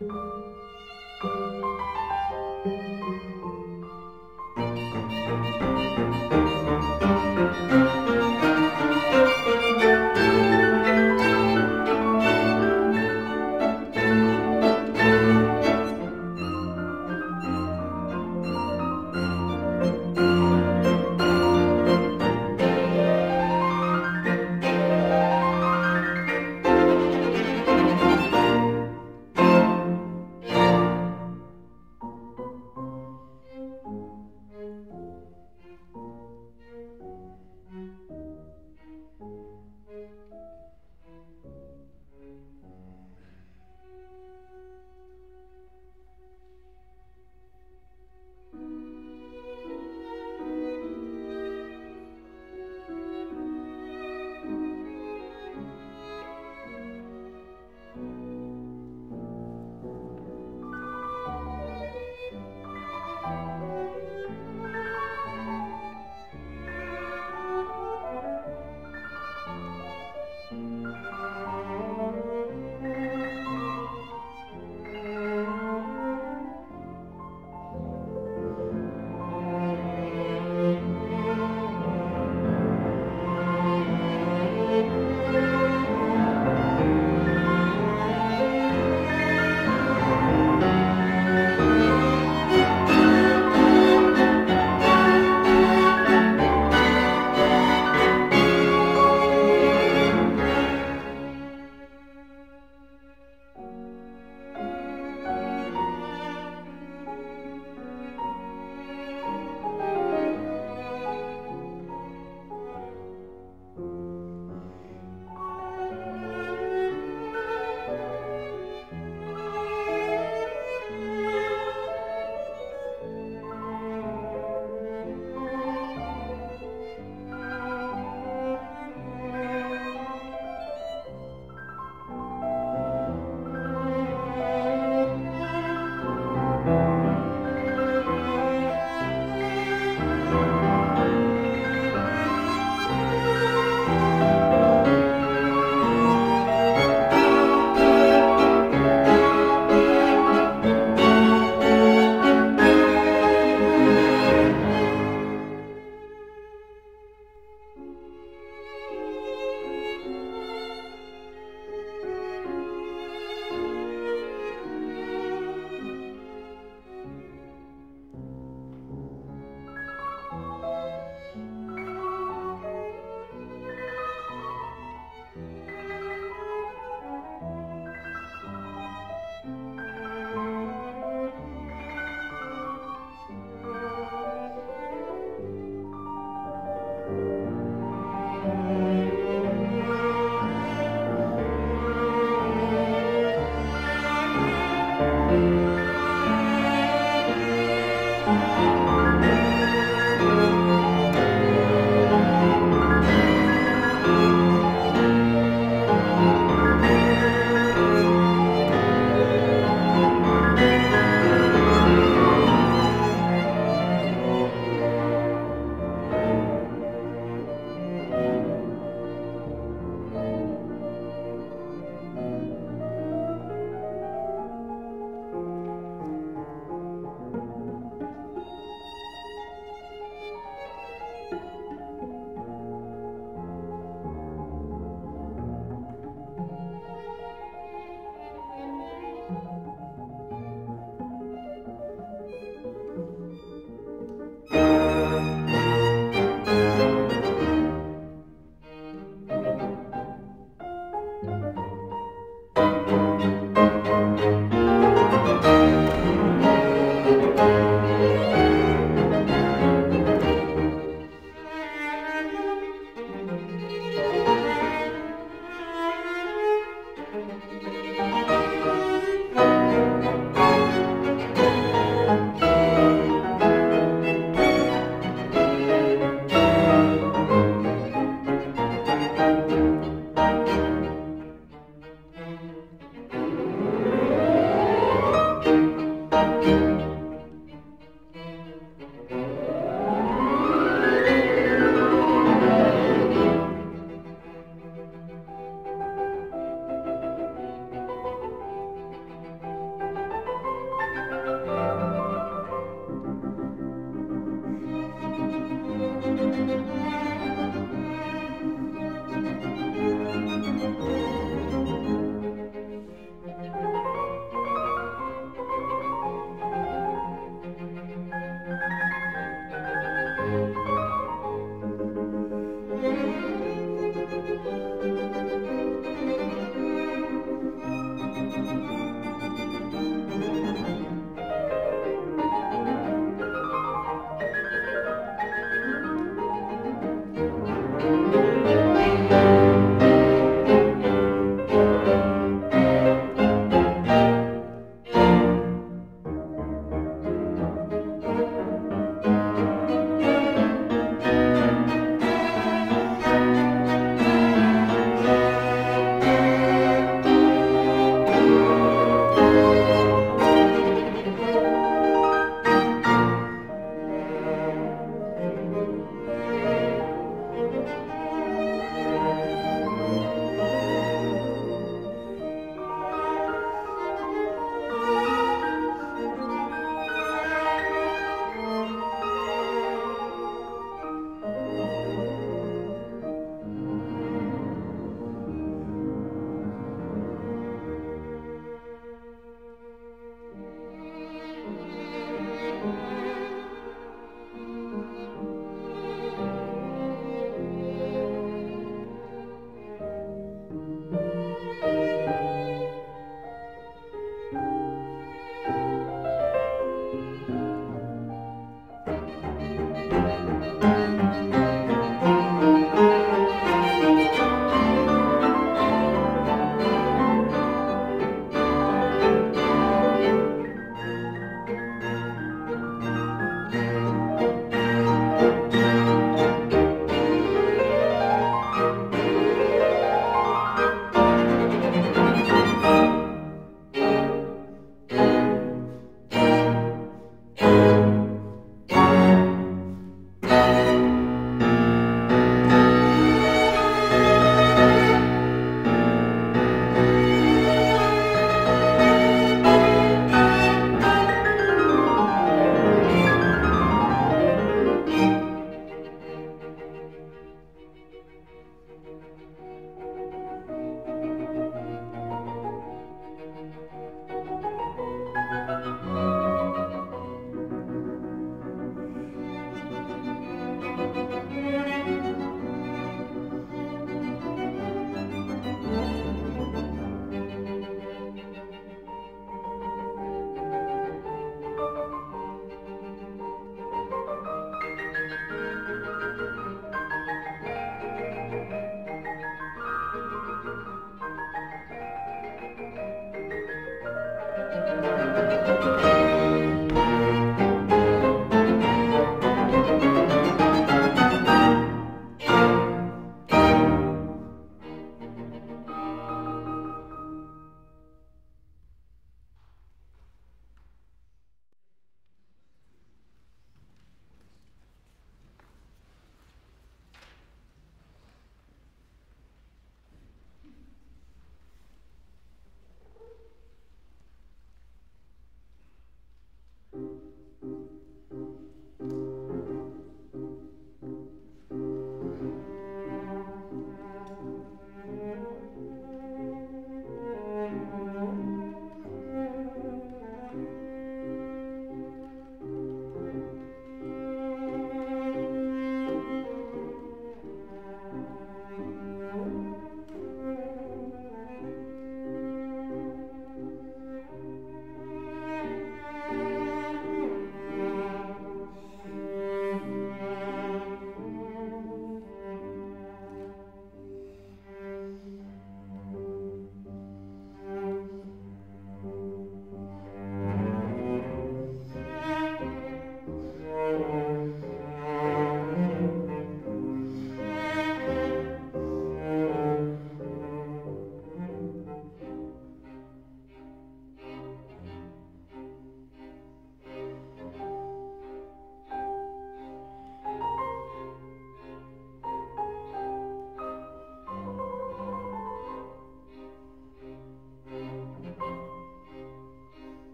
Música